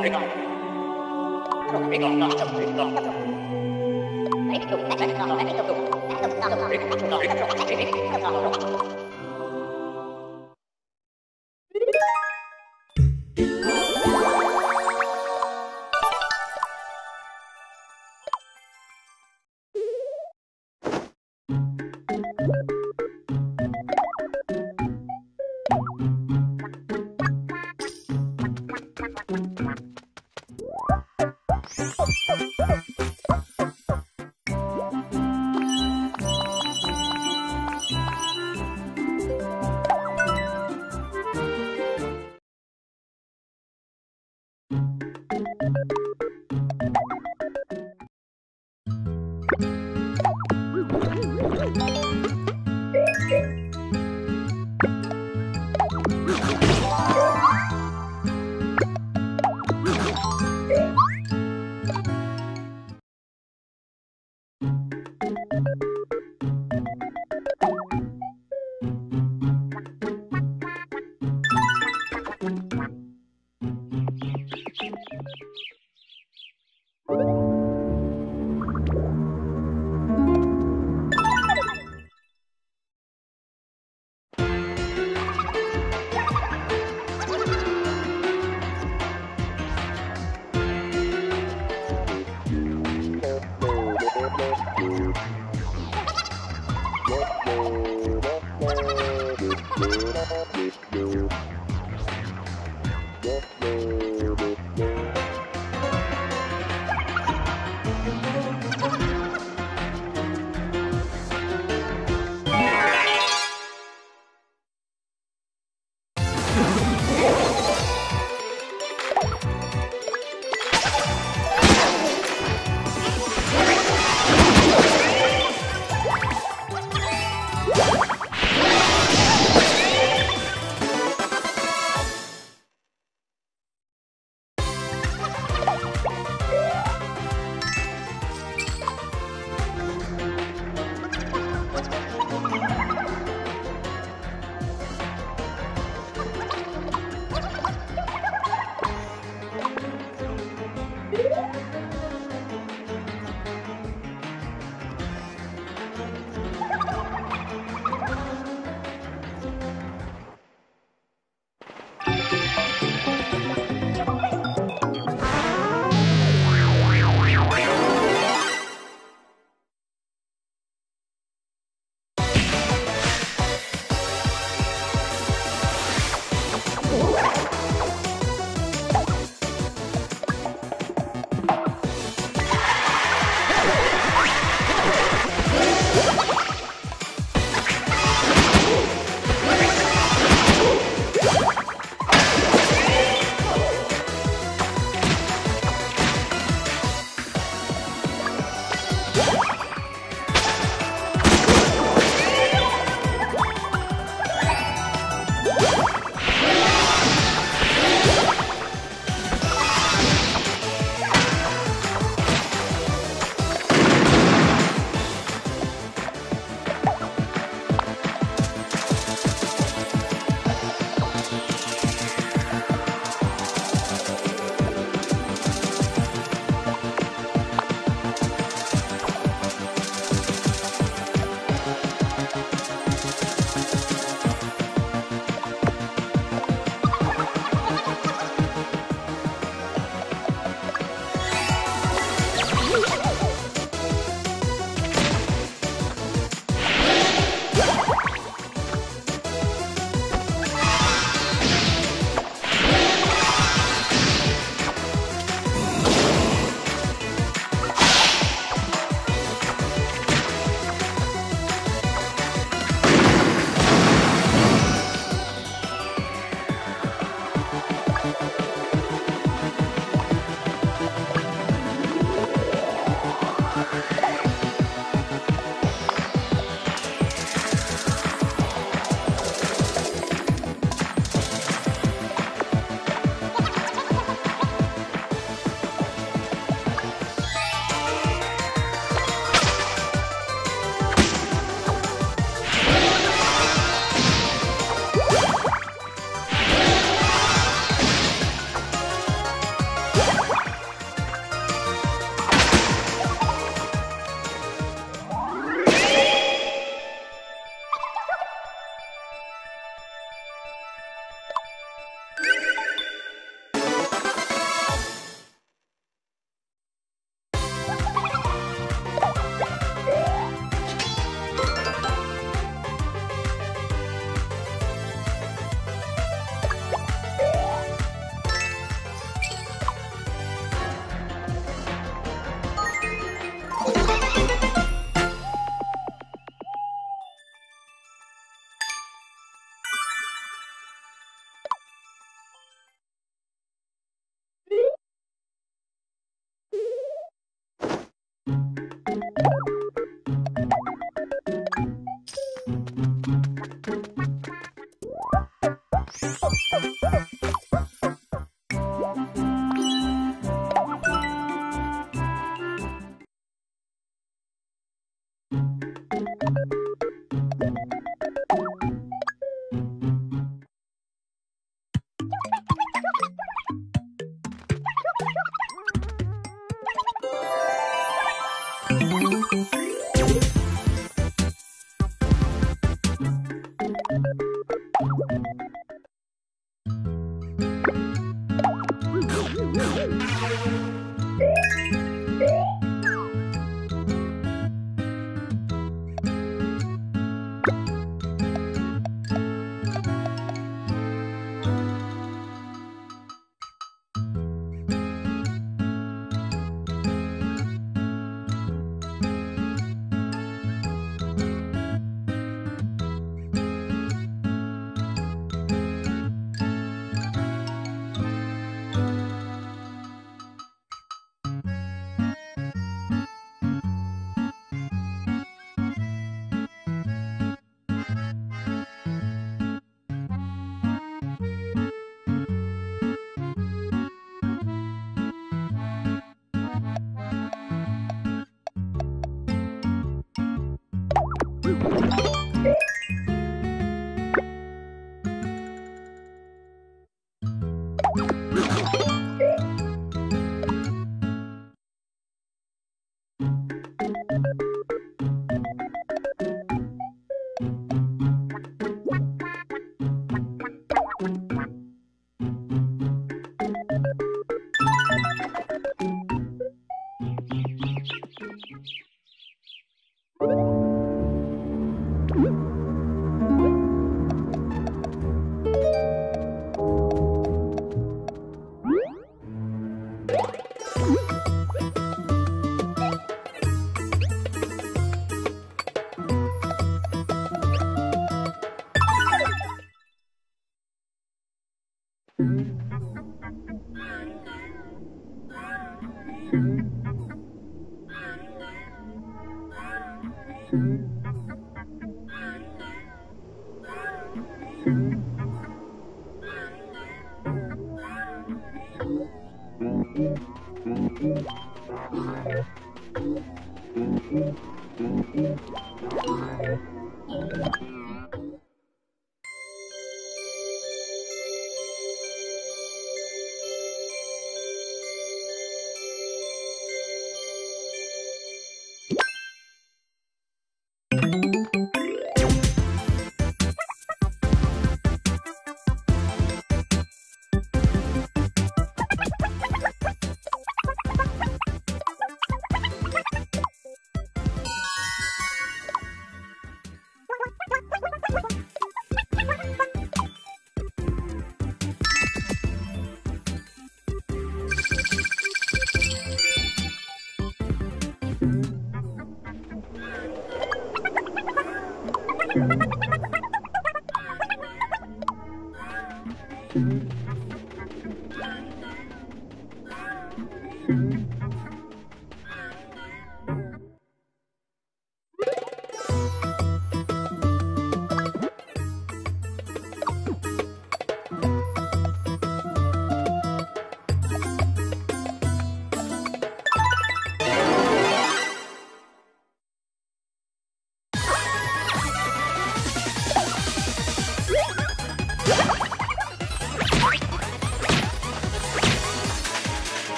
别告，别告，别才。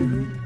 true.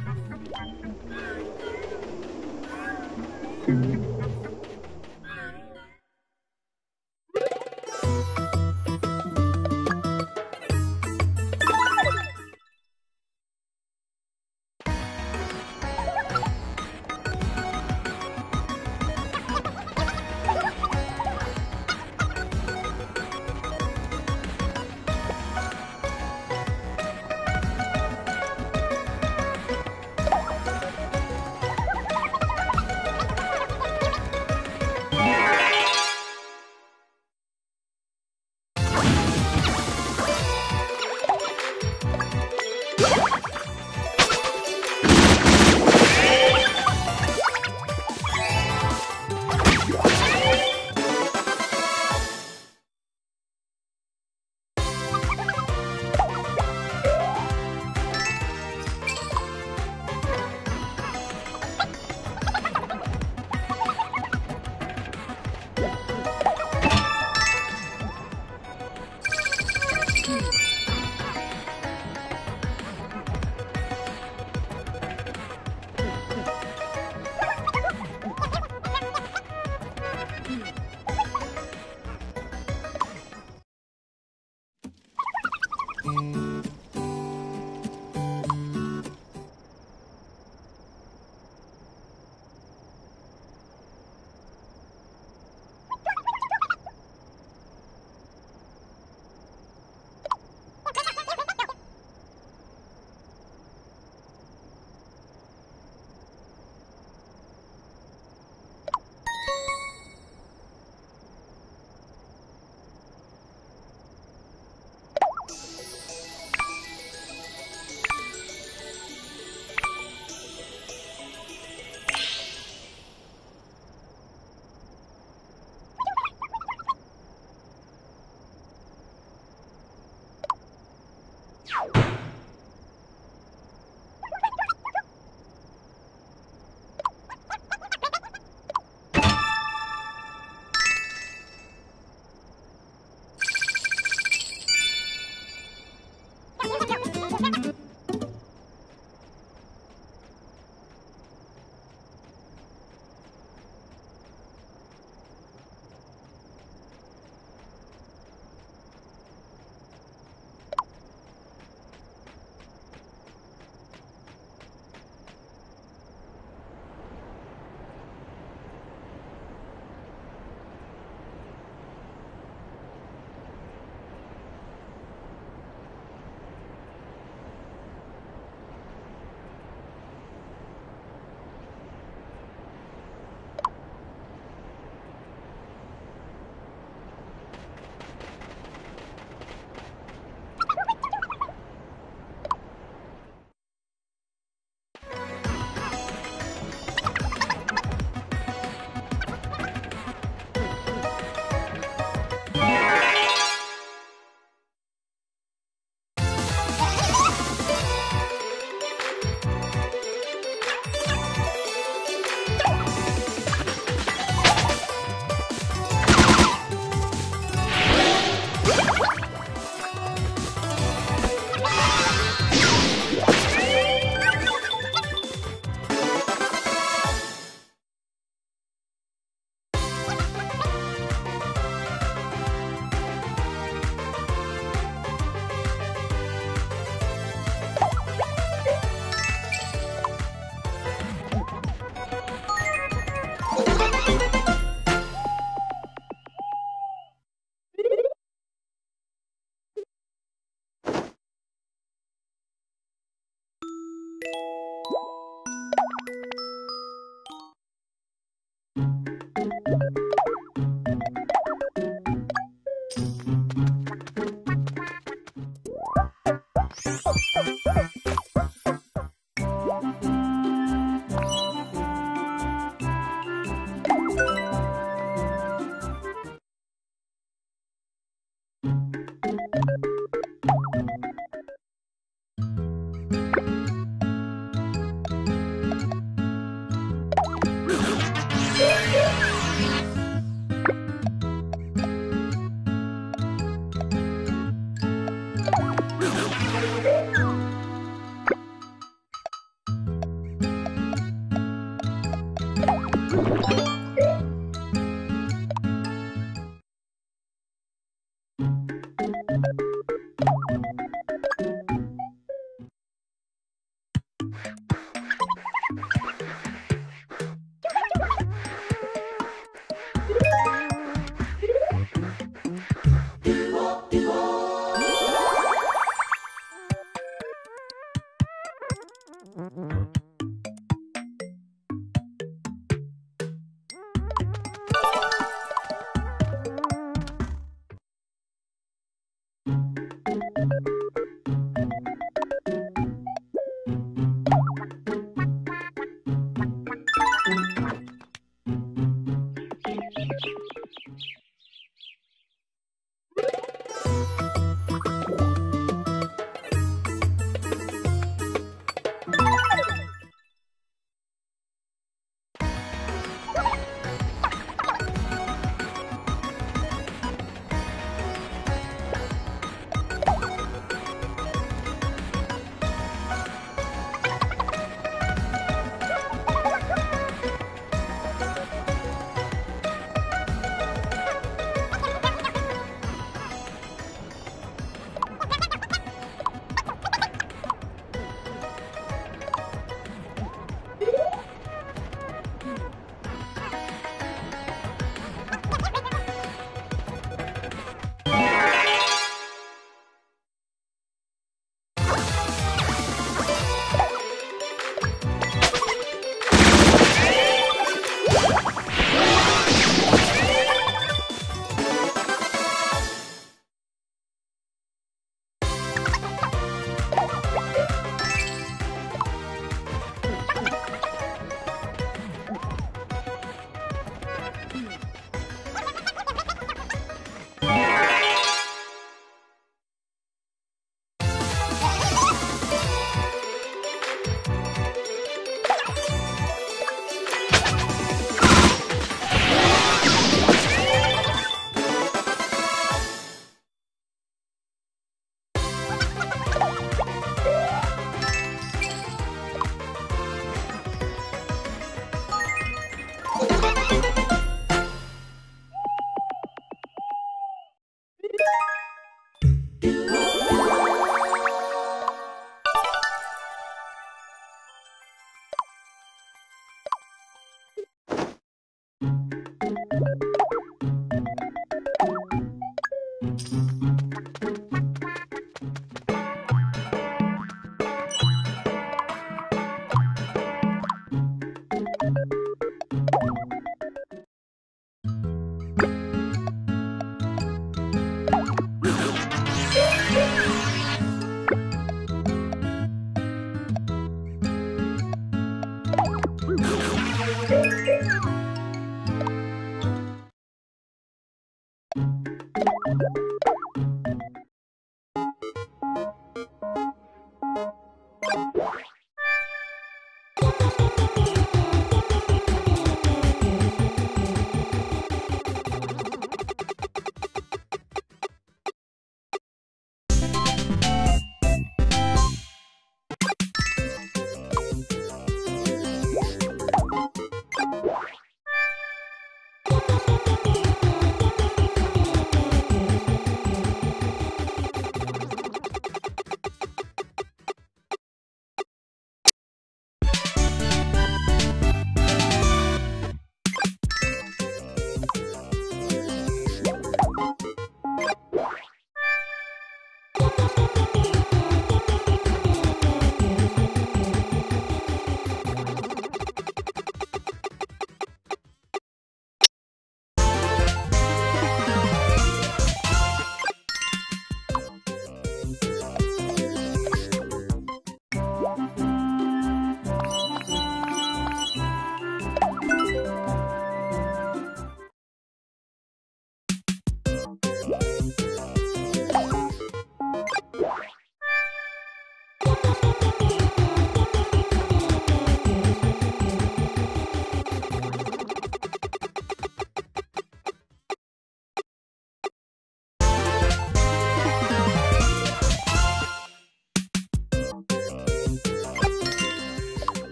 you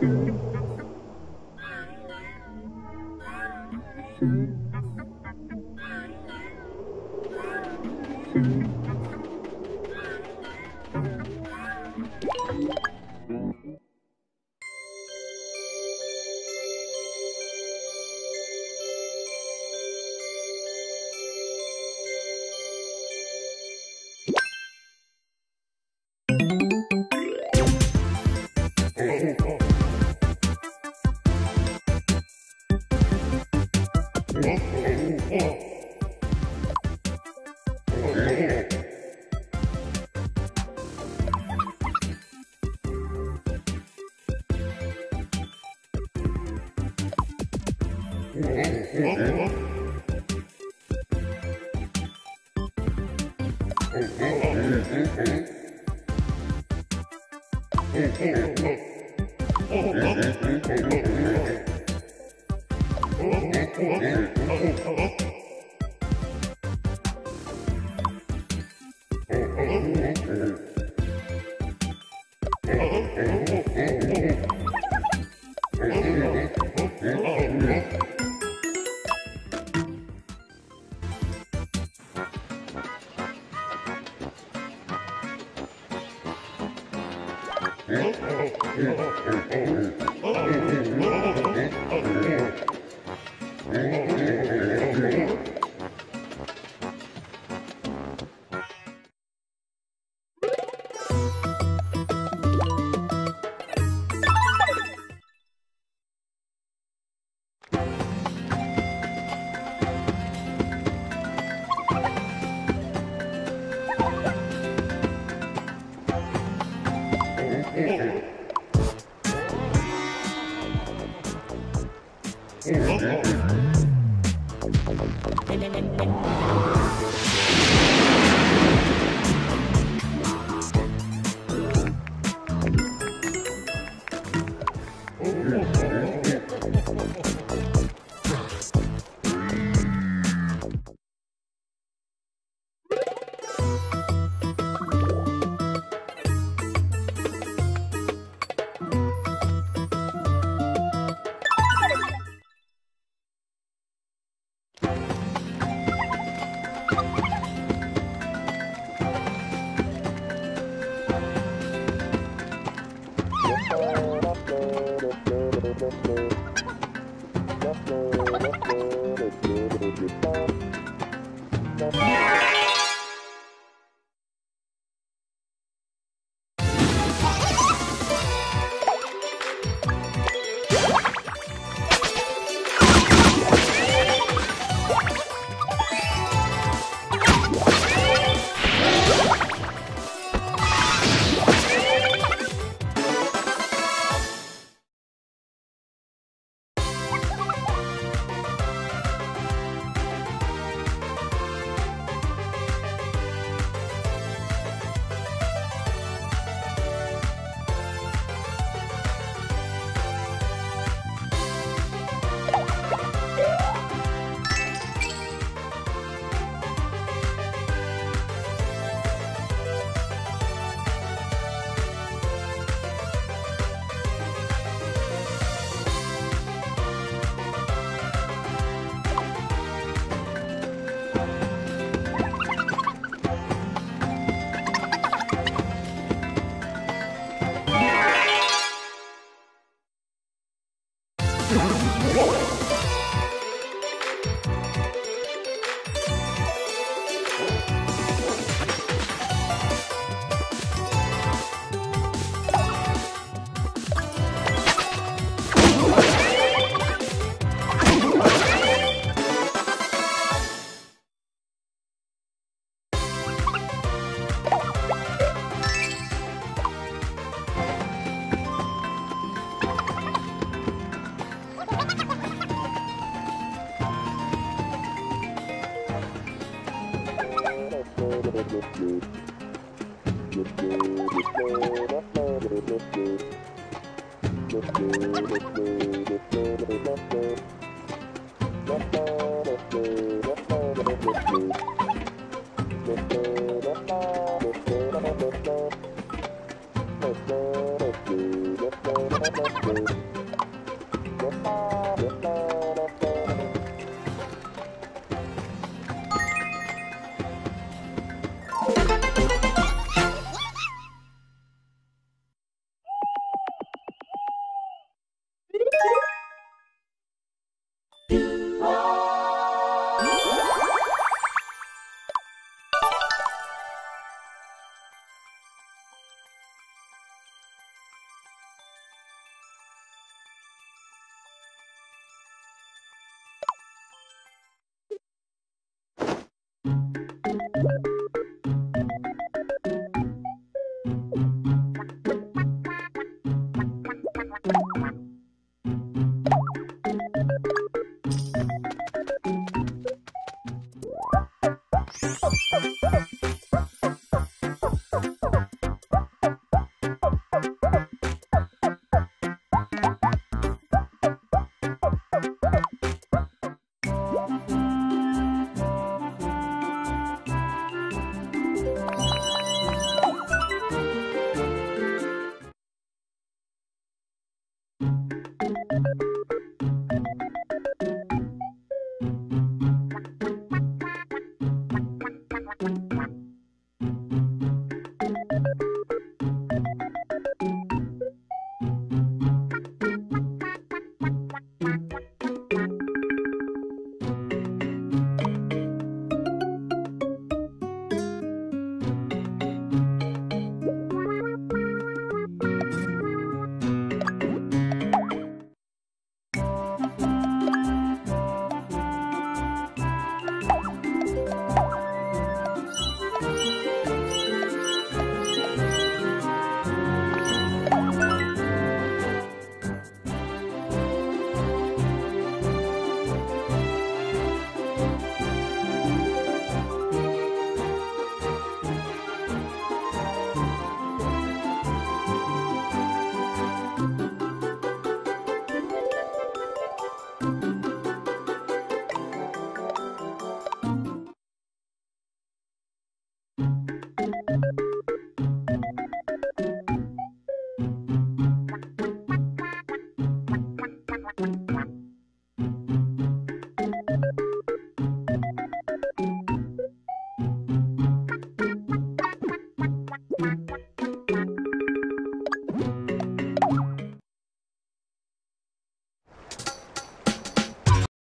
Thank you